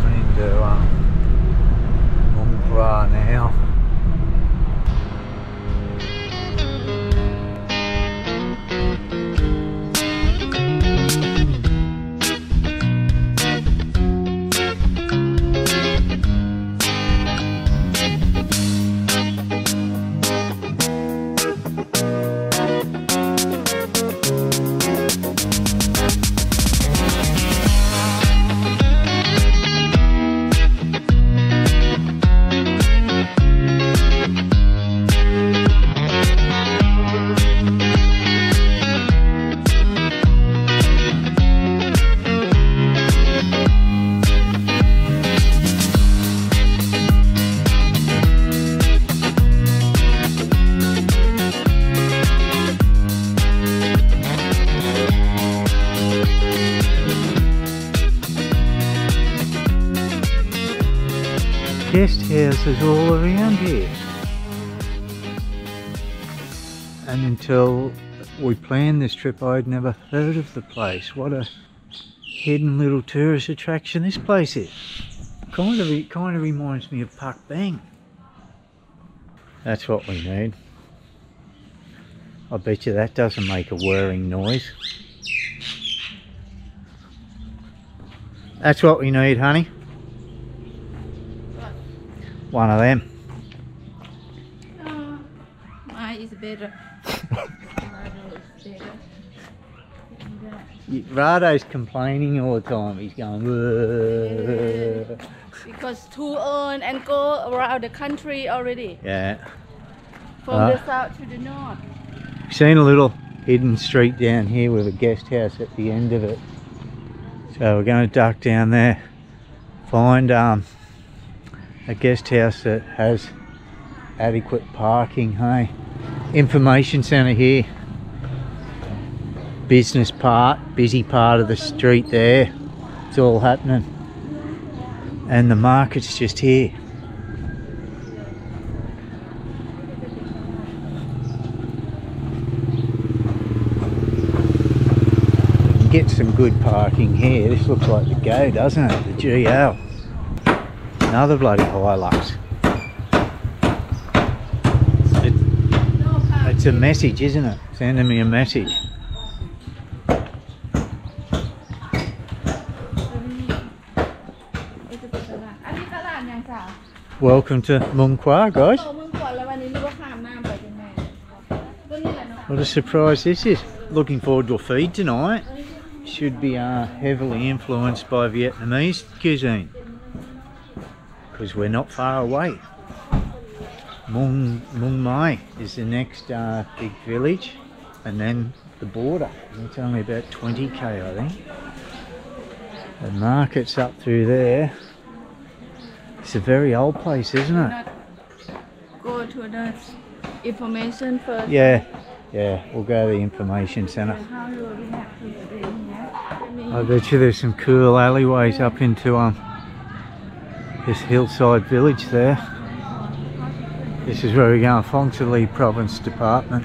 coming into um, Muang Khua houses all around here. And until we planned this trip, I'd never heard of the place. What a hidden little tourist attraction this place is. Kind of, it kind of reminds me of Pak Beng. That's what we need. I bet you that doesn't make a whirring noise. That's what we need, honey. One of them. Uh, mine is better. Is better. Y- Rado's complaining all the time. He's going, "Whoa." Because to earn and go around the country already. yeah. From Ah. the south to the north. Seen a little hidden street down here with a guest house at the end of it. So we're going to duck down there, find um, a guest house that has adequate parking. Hey, information centre here. Business part, busy part of the street there. It's all happening, and the market's just here. get some good parking here. This looks like the go, doesn't it? The GL. Another bloody Hilux. It, it's a message, isn't it? Sending me a message. Welcome to Muang Khua, guys. What a surprise this is. Looking forward to a feed tonight. Should be uh, heavily influenced by Vietnamese cuisine. Because we're not far away. Mung, Muang Mai is the next uh, big village. And then the border. It's only about 20k, I think. The market's up through there. It's a very old place, isn't it? Go to the information first Yeah, yeah. We'll go to the information centre. and how you react to the thing, yeah? I bet you there's some cool alleyways up into um this hillside village there. This is where going, Phong Sa Province Department,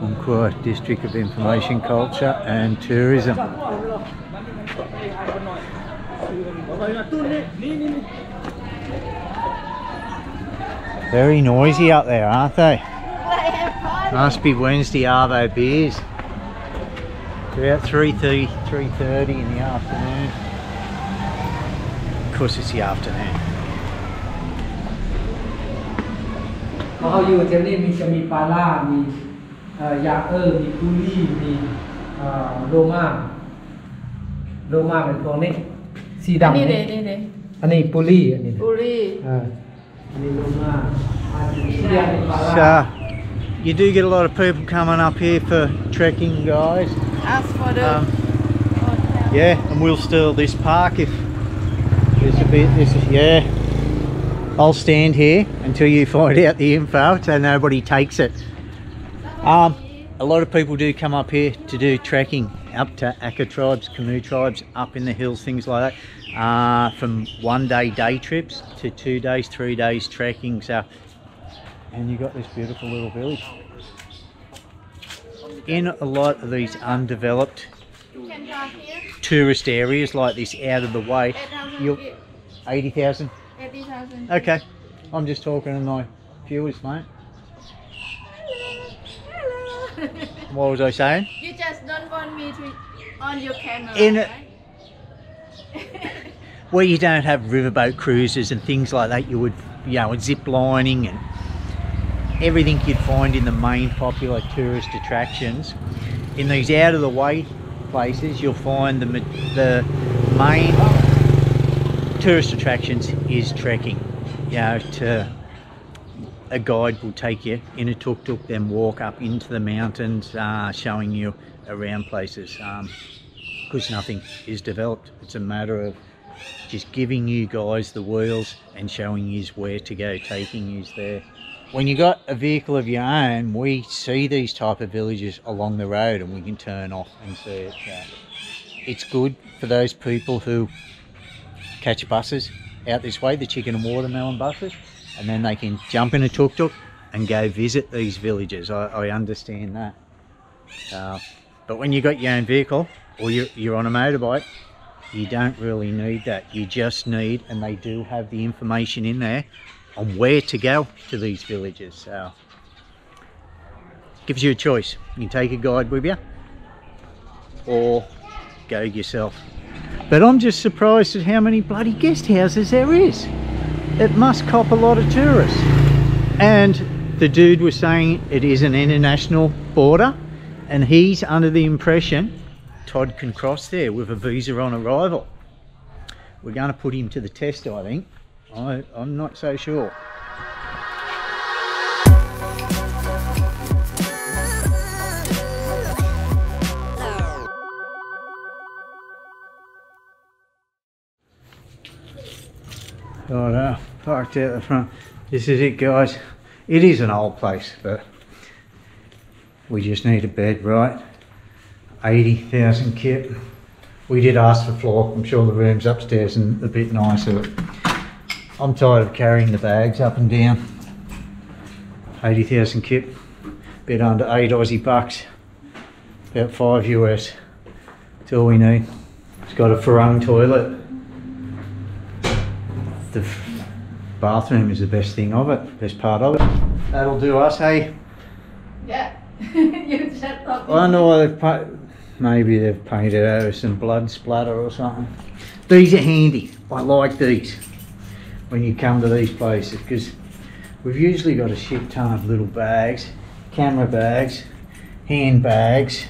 Khua District of Information Culture and Tourism. Very noisy up there, aren't they? Must be Wednesday Arvo beers. About 3.30, 3.30 in the afternoon. Of course it's the afternoon. เขาอยู่เทมนี่มีจะมีปลาล่า มีเอ่อยาเออร์มีกุลี่ มีเอ่อโรมาโรมาเป็นพวกนี้ สี อัน ดำ นี้เด้ นี่ นี่เด้ อันนี้ปุลี่อันนี้ บุรี เอออันนี้โรมาอันนี้เรียกปลาล่า So, you do get a lot of people coming up here for trekking, guys. ask for the Um, hotel yeah, and we'll steal this park if there's a bit. This is yeah. I'll stand here until you find out the info, so nobody takes it. Um, a lot of people do come up here to do trekking up to Akha tribes, Canoe tribes, up in the hills, things like that. Uh, from one day day trips to two days, three days trekking. So, and you got this beautiful little village. In a lot of these undeveloped tourist areas like this out of the way, you'll rupees. 80,000? 80,000. Okay. I'm just talking to my viewers, mate. Hello. What was I saying? you just don't want me to on your camera, In a- right? Where you don't have riverboat cruises and things like that, you would, you know, zip lining and everything you'd find in the main popular tourist attractions. In these out of the way places, you'll find the, the main tourist attractions is trekking. You know, to, a guide will take you in a tuk-tuk, then walk up into the mountains, uh, showing you around places. Because nothing is developed. It's a matter of just giving you guys the wheels and showing you where to go, taking you there. When you got a vehicle of your own, we see these type of villages along the road and we can turn off and see it. It's good for those people who catch buses out this way, the chicken and watermelon buses, and then they can jump in a tuk-tuk and go visit these villages. I, I understand that. Uh, but when you've got your own vehicle or you're, you're on a motorbike, you don't really need that. You just need, and they do have the information in there on where to go to these villages. So gives you a choice. You can take a guide with you or go yourself. But I'm just surprised at how many bloody guest houses there is. It must cop a lot of tourists. And the dude was saying it is an international border and he's under the impression Todd can cross there with a visa on arrival. We're going to put him to the test, I think. I, I'm not so sure. Parked out the front. This is it guys. It is an old place, but we just need a bed, right? 80,000 kip. We did ask for floor. I'm sure the room's upstairs and a bit nicer. I'm tired of carrying the bags up and down. 80,000 kip. Bit under 8 Aussie bucks. About 5 US. That's all we need. It's got a Farang toilet. The bathroom is the best thing of it, best part of it. That'll do us, hey? Yeah. you just talk. I know why they've maybe they've painted over some blood splatter or something. These are handy. I like these when you come to these places because we've usually got a shit ton of little bags, camera bags, handbags,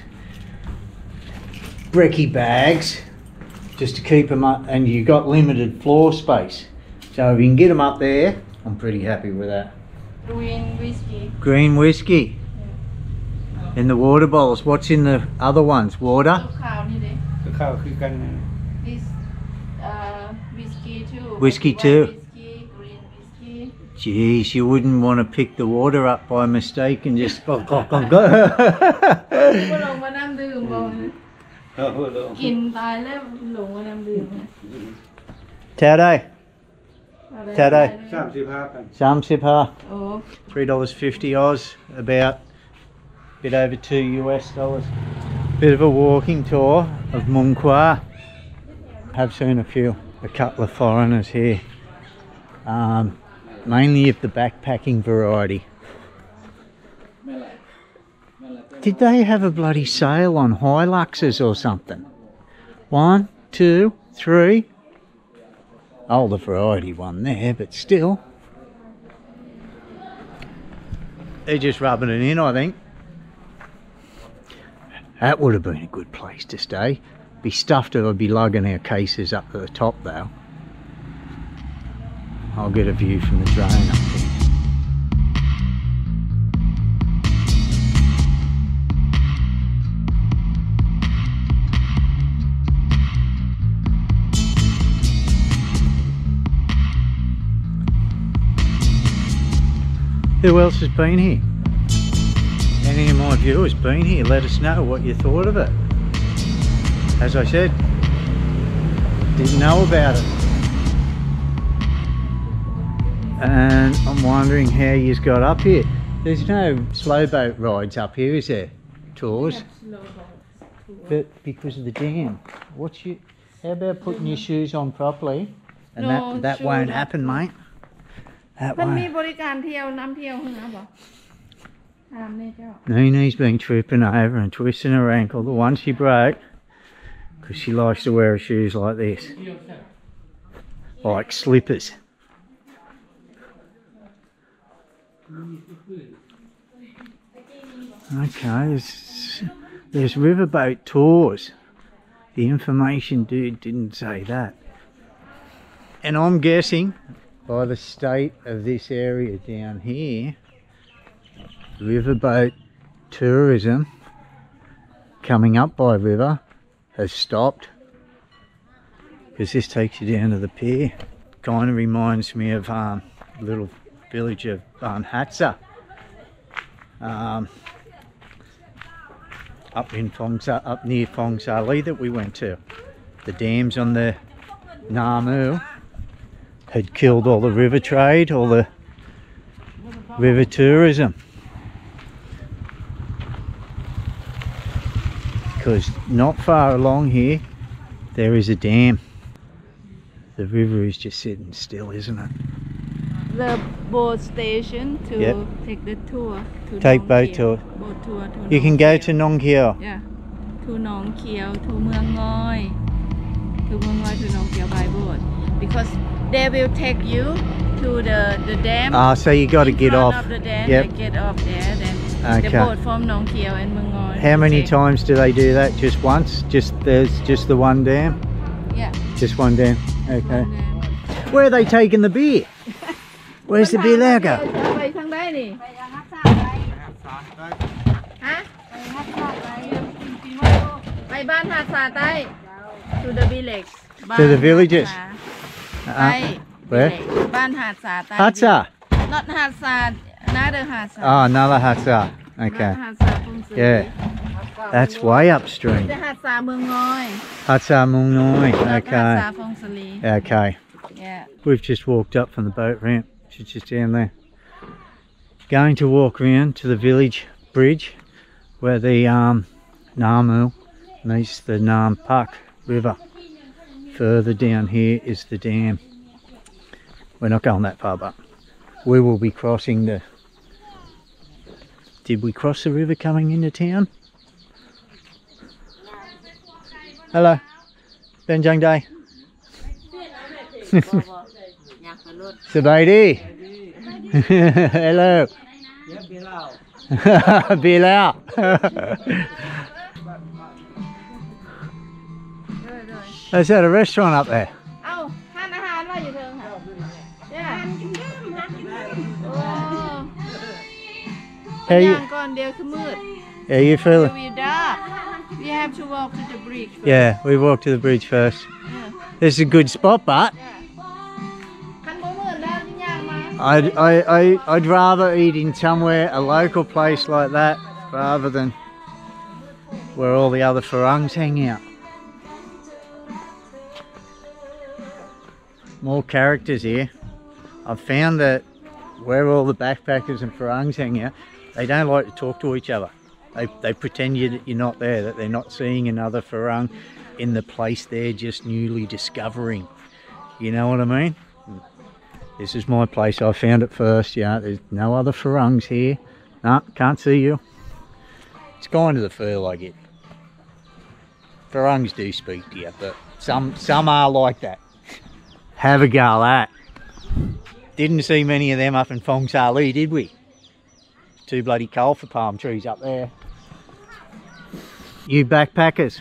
brekkie bags, just to keep them up. And you've got limited floor space, so if you can get them up there, I'm pretty happy with that. Green whiskey. Green whiskey. In the water bottles. What's in the other ones? Water? ขาวนี่เลย ข้าวคือกัน this uh whiskey too Whiskey White too. whiskey green whiskey Jeez, you wouldn't want to pick the water up by mistake and just go, go, go, go. ก็ลงมานั่งดื่มบ่นะ เออเออ กินตายแล้วหลงมานั่งดื่มนะ Taddy, อะไร เท่าใด สามสิบห้าพั Tato. Shamsi Parkin. Oh. $3.50 Oz, about a bit over two US dollars. Bit of a walking tour of Muang Khua. Have seen a few, a couple of foreigners here. Um, mainly of the backpacking variety. Did they have a bloody sale on Hiluxes or something? One, two, three, the variety one there, but still. They're just rubbing it in, I think. That would have been a good place to stay. Be stuffed if I'd be lugging our cases up to the top though. I'll get a view from the drone Who else has been here? Any of my viewers been here? Let us know what you thought of it. As I said, didn't know about it. And I'm wondering how you've got up here. There's no slow boat rides up here, is there? Tours? But because of the dam. What's you? How about putting your mm-hmm. shoes on properly and No, that that sure won't happen, mate. That มันมี way. บริการเที่ยวน้ำเที่ยวห้องน้ำเหรอตามนี่เจ้า Neenee's been tripping over and twisting her ankle, the one she broke, because she likes to wear her shoes like this, like slippers. Okay, there's, there's riverboat tours. The information dude didn't say that. And I'm guessing by the state of this area down here, riverboat tourism coming up by river has stopped because this takes you down to the pier. Kind of reminds me of um, little village of Ban Hat Sa. Um, up in Fongsa, up near Phongsali that we went to. The dams on the Nam Ou had killed all the river trade, all the river tourism. Because not far along here, there is a dam. The river is just sitting still, isn't it? the boat station to Yep. take the tour to Take Nong boat tour. boat tour to You Nong can go to Nong Kieo. yeah to Nong Kieo to Muang Ngoi to Muang Ngoi to Nong Kieo by boat because they will take you to the, the dam. Ah, so you got to get off. Of the dam, yep. get off there. Then okay. the boat from Nong Kieo and Muang Ngoi. How many take. times do they do that? Just once? Just there's just the one dam? Yeah. Just one dam. Okay. One dam. Where are they taking the beer? Where's the beer lager? To the village. To the villages. I Where? Ban Hat Sa. Thai Hatsa. Not Hat Sa. Another Hat Sa. Oh, another Hatsa. Okay. Hat Sa Pung Yeah. That's way upstream. The Hat Sa Mung Noi. Hatsa Mung Noi. Okay. Hat Sa Pung Sui. Okay. Yeah. We've just walked up from the boat ramp. which is just down there. Going to walk around to the village bridge where the um, Nam Ou meets the Nam Phak River. Further down here is the dam. We're not going that far, but we will be crossing the. Did we cross the river coming into town? Hello, Benjang Day. Sabaidi. Hello. Bilal. There's at a restaurant up there. เอ้าทานอาหารว่าอยู่เทิงค่ะเนี่ยโอ้ How ย่าง you, ก่อนเดียวคือมืด how you It feeling? will dark. We have to walk to the bridge. First. Yeah, we walked to the bridge first. Yeah. This is a good spot, but Yeah. คันบ่มืดแล้วย่างมา I'd, I, I, I'd rather eat in somewhere, a local place like that, rather than where all the other Farangs hang out. More characters here. I've found that where all the backpackers and Farangs hang out, they don't like to talk to each other. They, they pretend you, you're not there, that they're not seeing another Farang in the place they're just newly discovering. You know what I mean? This is my place. I found it first. Yeah, there's no other Farangs here. No, can't see you. It's kind of the feel I get. Farangs do speak to you, but some some are like that. Have a go at that. Didn't see many of them up in Phongsali, did we? Too bloody cold for palm trees up there. You backpackers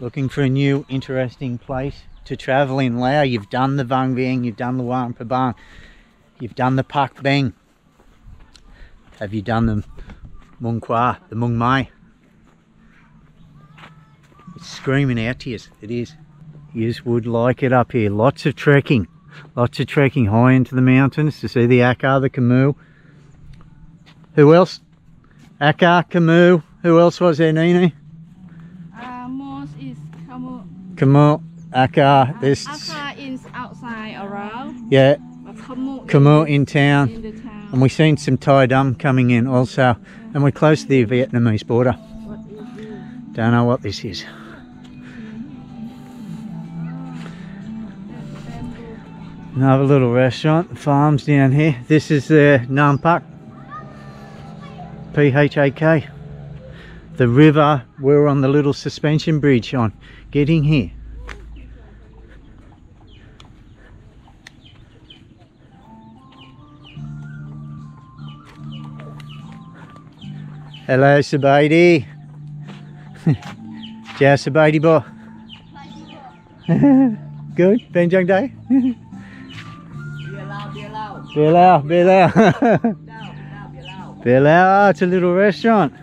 looking for a new interesting place to travel in Laos. You've done the Vang Vieng, you've done the Luang Prabang, you've done the Pak Beng. Have you done the Muang Khua, the Muang Mai? It's screaming out to you, it is. You would like it up here. Lots of trekking. Lots of trekking high into the mountains to see the Akha, the Camus. Who else? Akha, Camus. Who else was there, Neenee? Uh, most is Kamu. Camus, Akar. There's Akha is outside around, yeah, Kamu Camus is in town. in the town. And we've seen some Thai dum coming in also. And we're close to the Vietnamese border. What is this? Don't know what this is. Another little restaurant, farms down here. This is uh, the Nam Phak. P-H-A-K. The river we're on the little suspension bridge on getting here. Hello Sabaidi. Chào Sabaidi bo. Good. Benjang day. Beer Lao, oh, it's a little restaurant.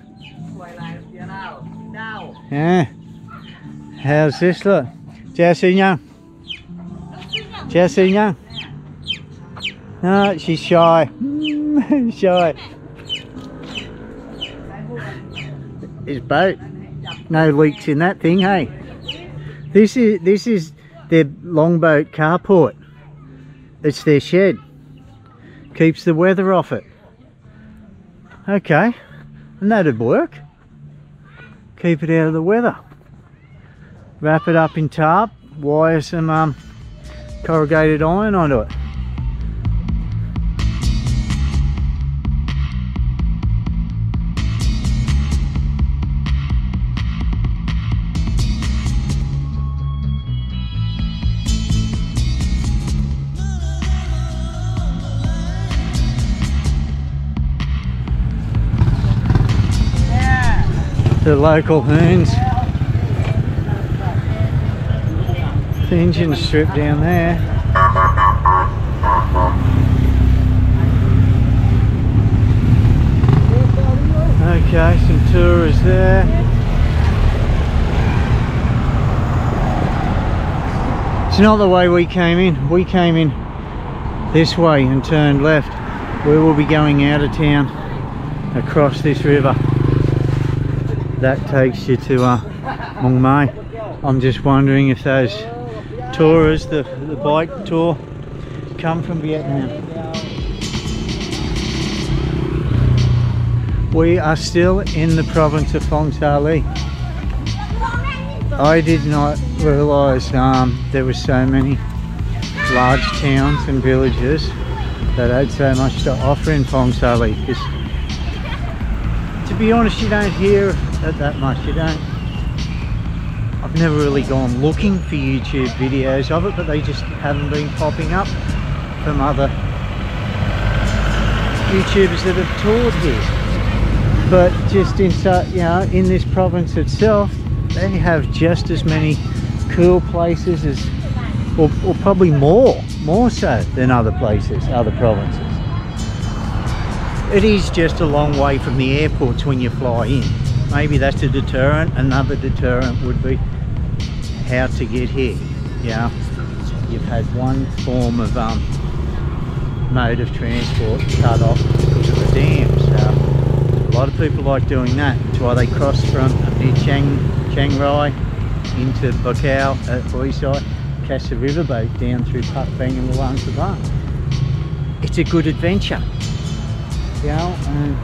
Yeah. How's this look? Jessie Young. Jessie Young. No, she's shy. shy. His boat. No leaks in that thing, hey? This is this is their longboat carport. It's their shed. Keeps the weather off it. Okay, and that'd work. Keep it out of the weather. Wrap it up in tarp, wire some um, corrugated iron onto it. The local hoons. The engine strip down there. Okay, some tourists there. It's not the way we came in. We came in this way and turned left. We will be going out of town across this river that takes you to uh, Muang Mai. I'm just wondering if those tourists, the, the bike tour, come from Vietnam. We are still in the province of Phong Sa Ly. I did not realise um, there were so many large towns and villages that had so much to offer in Phong Sa because to be honest you don't hear that, that much. You don't. I've never really gone looking for YouTube videos of it, but they just haven't been popping up from other YouTubers that have toured here. But just in you know in this province itself, they have just as many cool places as, or, or probably more, more so than other places, other provinces. It is just a long way from the airports when you fly in maybe that's a deterrent. Another deterrent would be how to get here yeah? You've had one form of um, mode of transport cut off because of the dams a lot of people like doing that. That's why they cross from near Chiang, Chiang Rai into Bokeo at Hoi Sai catch the riverboat down through Pak Beng and Luang Prabang it's a good adventure and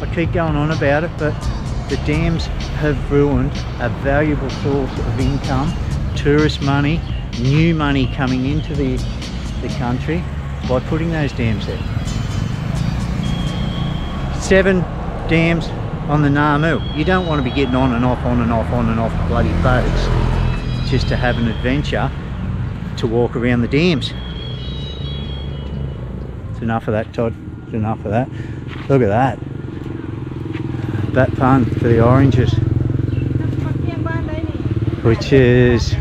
I keep going on about it, but the dams have ruined a valuable source of income, tourist money, new money coming into the, the country by putting those dams there. Seven dams on the Nam Ou. You don't want to be getting on and off, on and off, on and off bloody boats just to have an adventure to walk around the dams. It's enough of that, Todd. It's enough of that. Look at that that pan for the oranges which is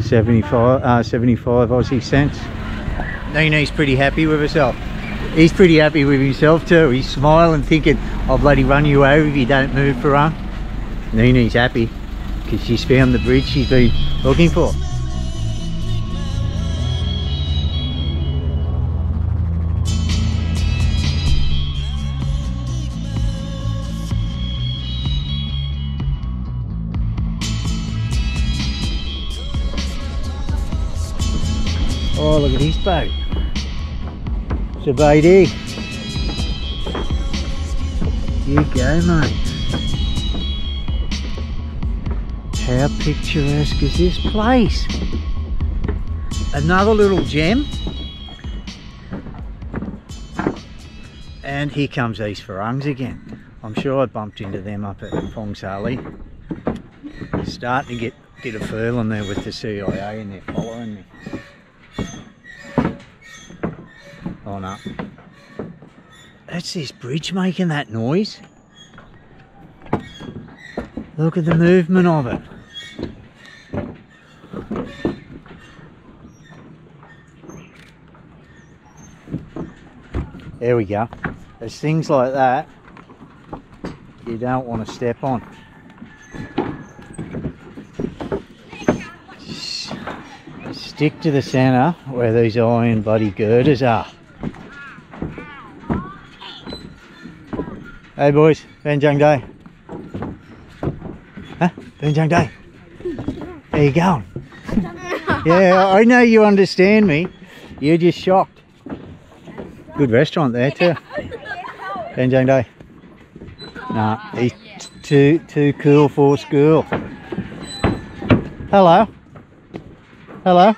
75 uh, 75 Aussie cents. Nina's pretty happy with herself. He's pretty happy with himself too. He's smiling thinking I'll bloody run you over if you don't move for one Nina's happy because she's found the bridge she's been looking for Oh, look at his boat. It's a baby. You go, mate. How picturesque is this place? Another little gem. And here comes East Farangs again. I'm sure I bumped into them up at Phongsali. Starting to get, a feel on there with the CIA and they're following me. Oh no. That's this bridge making that noise. Look at the movement of it. There we go. There's things like that you don't want to step on. Stick to the centre where these iron bloody girders are. Hey boys, Ben Jang Dai. Huh? Ben Jang There you go. yeah, I know you understand me. You're just shocked. Good restaurant there too. Ben Jang Dai. Nah, he's too too cool for school. Hello. Hello.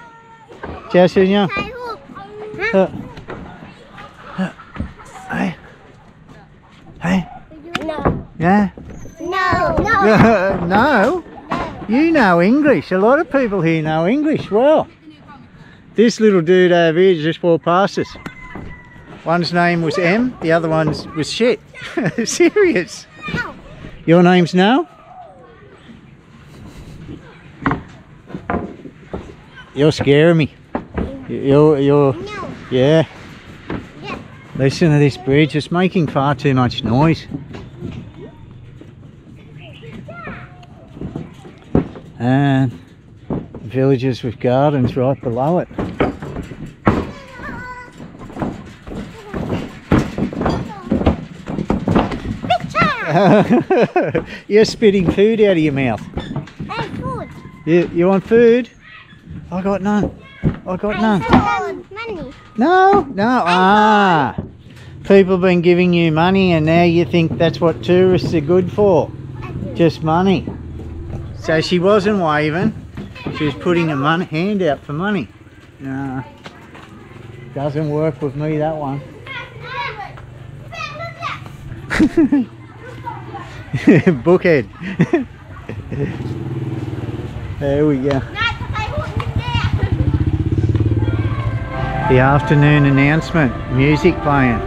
Chào sư nha. Hey. Hey no Yeah. no no no. You know English. A lot of people here know English well. This little dude over here just walked past us. One's name was M, the other one's was shit. Serious. no Your name's No? You're scaring me. You're, you're, no yeah. Yeah. Listen to this bridge, it's making far too much noise. And villages with gardens right below it. You're spitting food out of your mouth. hey food You, you want food? I got none. I got none. food money No, no. Ah, people been giving you money, and now you think that's what tourists are good for? Just money. So she wasn't waving. She was putting a hand out for money. No, doesn't work with me, that one. Bookhead. there we go. The afternoon announcement, music playing.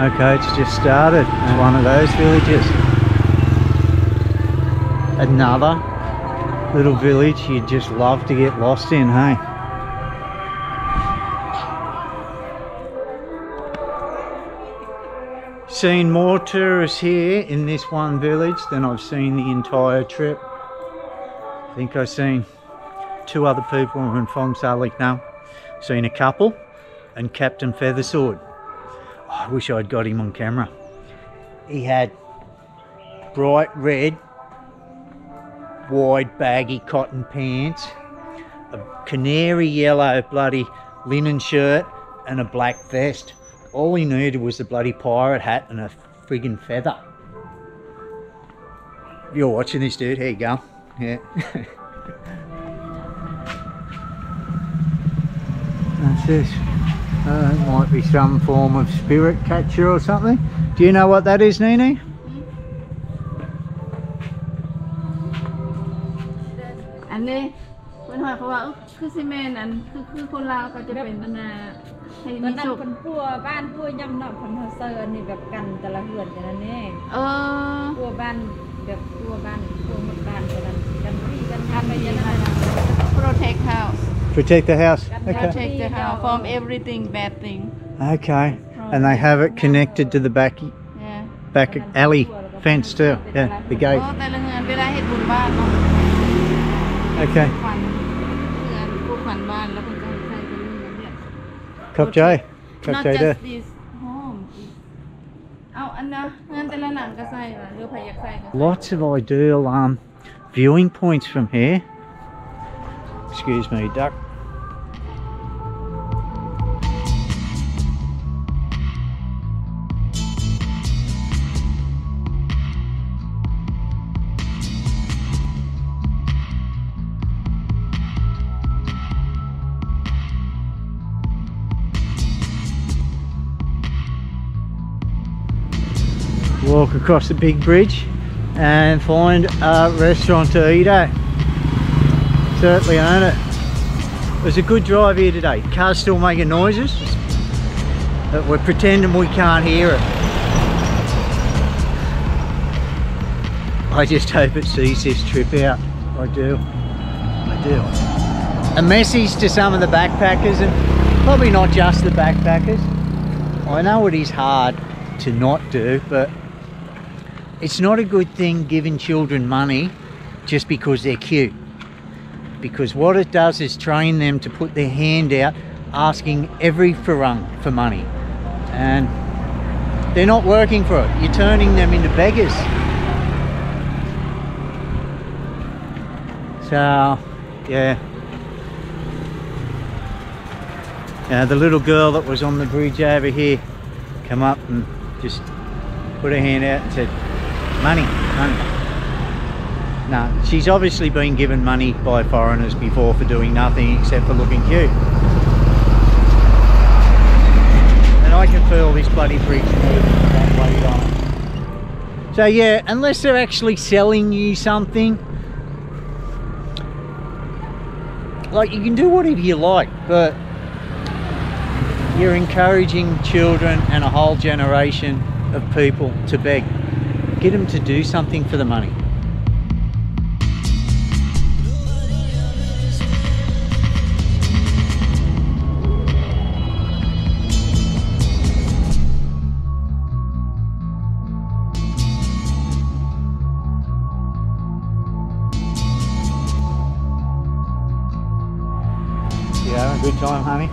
Okay, it's just started. It's one of those villages. Another little village you'd just love to get lost in, hey? Seen more tourists here in this one village than I've seen the entire trip. I think I've seen two other people in Fong Salik now. Seen a couple and Captain Feathersword. Oh, I wish I'd got him on camera. He had bright red, wide baggy cotton pants, a canary yellow bloody linen shirt, and a black vest. All he needed was a bloody pirate hat and a friggin' feather. You're watching this, dude. Here you go. Yeah. That's this. Uh, might be some form of spirit catcher or something. Do you know what that is, Neenee? ว่าเอ้อคือซีเมนต์อันคือคือคนลาวก็จะเป็นมันน่ะให้ตอมีนนั้นสุขคนพัวบ้านพัวย่ำหนอกคนเฮาเซอร์นี่แบบกันแต่ละเหือนอย่างนั้นเองเออพัวบ้านแบบพัวบ้านพัวหมดบ้านกันนั้นกันพี่กันกันไปดีอยังค่ะนั้น protect house Protect the house. Okay. protect the house from everything bad thing Okay. And they have it connected to the back yeah back alley fence too. Yeah, the โอ้ gate. แต่ละเงินเวลาเฮ็ดบุญบ้านเนาะ Okay. ขวัญ Cop Jay. Cop not Jay there. just this home เอาอันนะเงินแต่ละหนังก็ใส่ว่ะหรือใครอยากใส่ก็ใส่ Lots of ideal um, viewing points from here. Excuse me, duck. Across the big bridge and find a restaurant to eat at. Certainly own it. It was a good drive here today. Car's still making noises, but we're pretending we can't hear it. I just hope it sees this trip out. I do. I do. A message to some of the backpackers, and probably not just the backpackers. I know it is hard to not do, but it's not a good thing giving children money just because they're cute. Because what it does is train them to put their hand out asking every farang for money. And they're not working for it. You're turning them into beggars. So, yeah. Now the little girl that was on the bridge over here come up and just put her hand out and said, money, money. No, she's obviously been given money by foreigners before for doing nothing except for looking cute. And I can feel this bloody bridge moving. So yeah, unless they're actually selling you something, like you can do whatever you like, but you're encouraging children and a whole generation of people to beg. Get them to do something for the money. You having a good time, honey?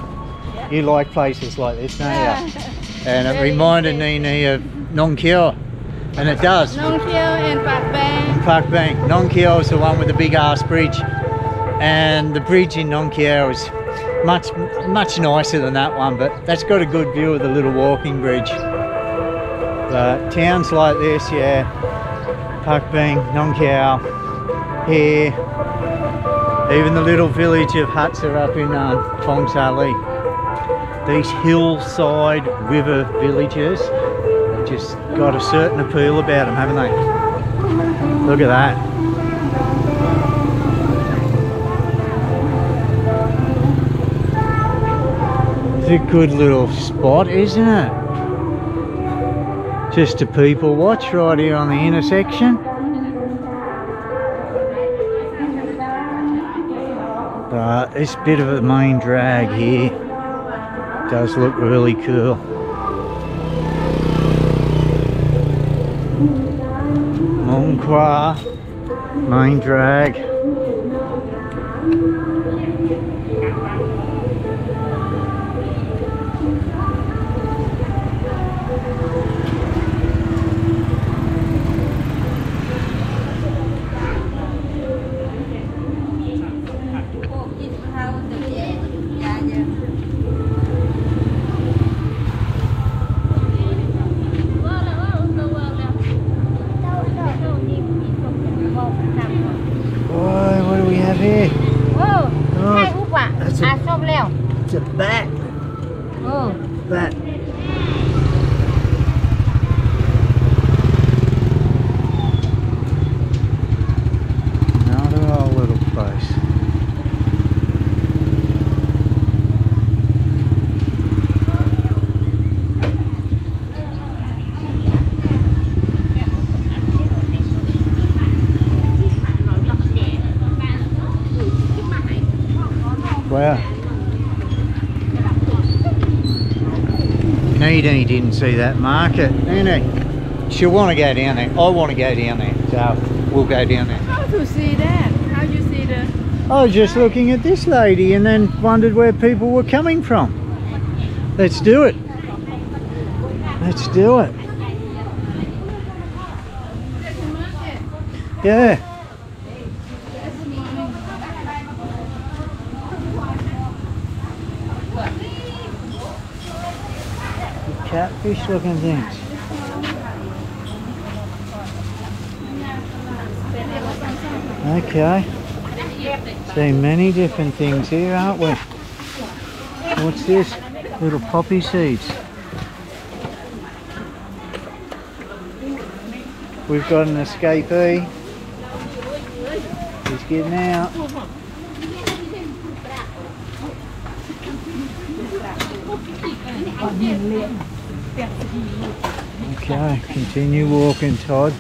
You like places like this, don't you? And it reminded Neenee of Nong Keo. And it does. Nong Keo and Pak Beng. Park Bank. Nong Keo is the one with the big ass bridge. And the bridge in Nong Keo is much much nicer than that one, but that's got a good view of the little walking bridge. But towns like this, yeah, Park Bank, Nong Keo, here, even the little village of huts are up in um, Phongsali. These hillside river villages just got a certain appeal about them, haven't they? Look at that. It's a good little spot, isn't it? Just a people watch right here on the intersection. But this bit of a main drag here does look really cool. Muang Khua main drag. Wow. Nadine didn't see that market, he? She'll want to go down there. I want to go down there, so we'll go down there. How to see that? How you see the I was just looking at this lady and then wondered where people were coming from. Let's do it. Let's do it. Yeah. Looking things. Okay. See many different things here, aren't we? What's this? Little poppy seeds. We've got an escapee. He's getting out. Okay, continue walking, Todd.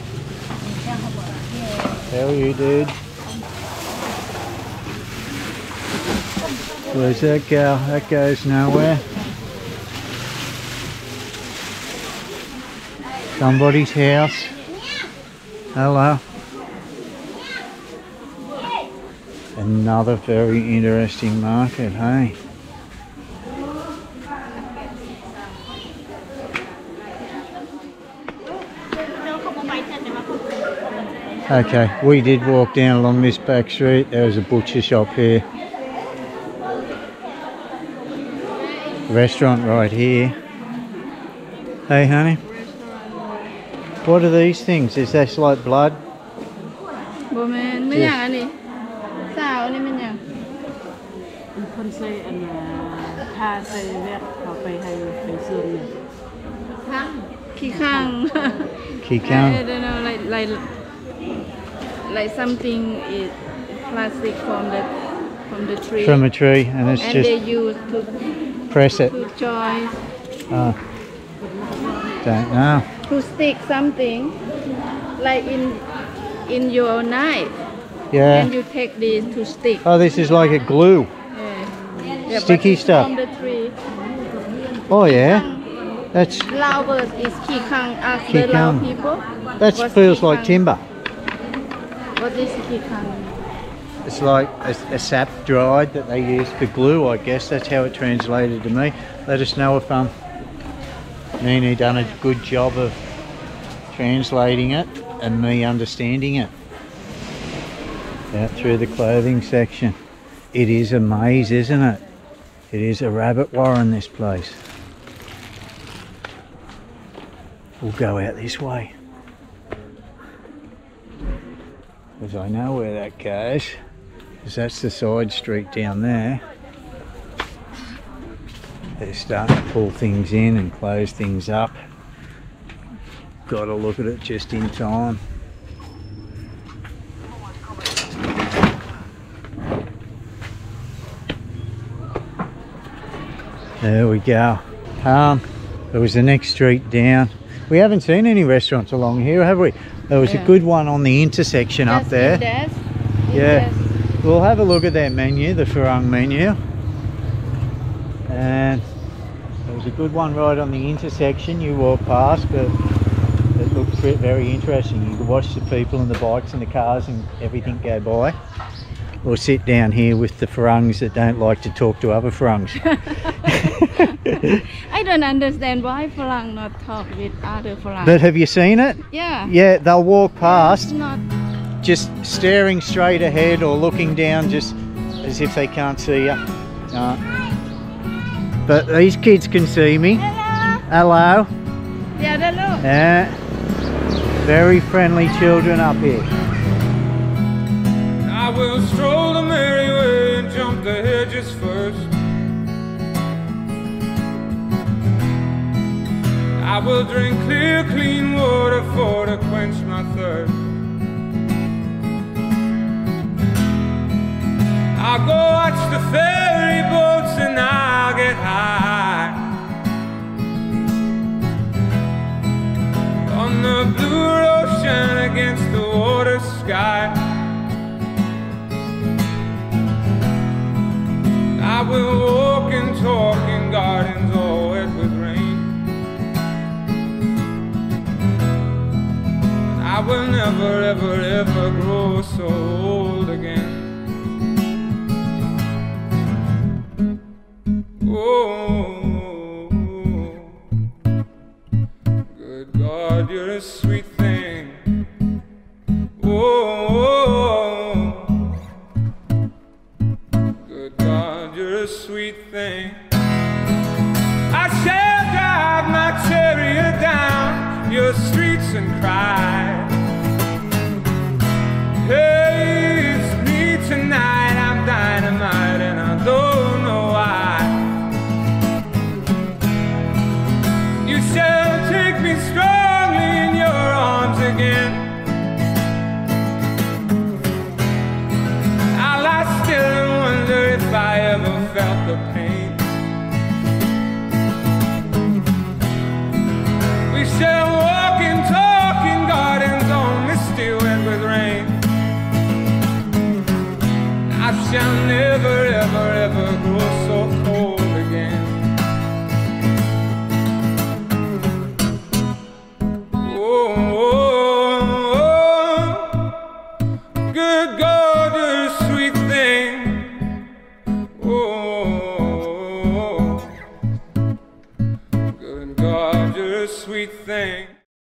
How are you, dude? Where's that go? That goes nowhere. Somebody's house. Hello. Another very interesting market, hey? Okay, we did walk down along this back street. There was a butcher shop here. Restaurant right here. Hey honey. What are these things? Is this like blood? Kikang. I don't know, like, like like something is plastic from the from the tree. From a tree, and it's and just they use to press it. To join. Ah. Don't know. To stick something like in in your knife. Yeah. And you take this to stick. Oh, this is like a glue. Yeah. yeah Sticky stuff. From the tree. Oh yeah. That's Lao is kikang as kikang. the people. That feels like timber. What is? It's like a, a, sap dried that they use for glue, I guess. That's how it translated to me. Let us know if um, Neenee done a good job of translating it and me understanding it. Out through the clothing section. It is a maze, isn't it? It is a rabbit warren, this place. We'll go out this way. Because I know where that goes. Because that's the side street down there. They're starting to pull things in and close things up. Got to look at it just in time. There we go. Um, there was the next street down. We haven't seen any restaurants along here, have we? There was Yeah. a good one on the intersection up there. yes. Yeah. We'll have a look at their menu, the Farang menu. And there was a good one right on the intersection you walk past, but it looked very interesting. You could watch the people and the bikes and the cars and everything go by. Or sit down here with the Farangs that don't like to talk to other Farangs. I don't understand why Falang not talk with other Falang. but have you seen it? yeah. Yeah, they'll walk It's past not. just staring straight ahead or looking down just as if they can't see you. Uh, no. But these kids can see me. Hello. Yeah, the look. Yeah. Very friendly children up here. I will stroll the merry way and jump the hedges first. I will drink clear, clean water for to quench my thirst. I'll go watch the ferry boats and I'll get high on the blue ocean against the water sky. I will walk and talk in gardens all wet with I will never, ever, ever grow so old again. Oh, good God, you're a sweet thing. Oh, good God, you're a sweet thing. Your streets and cry.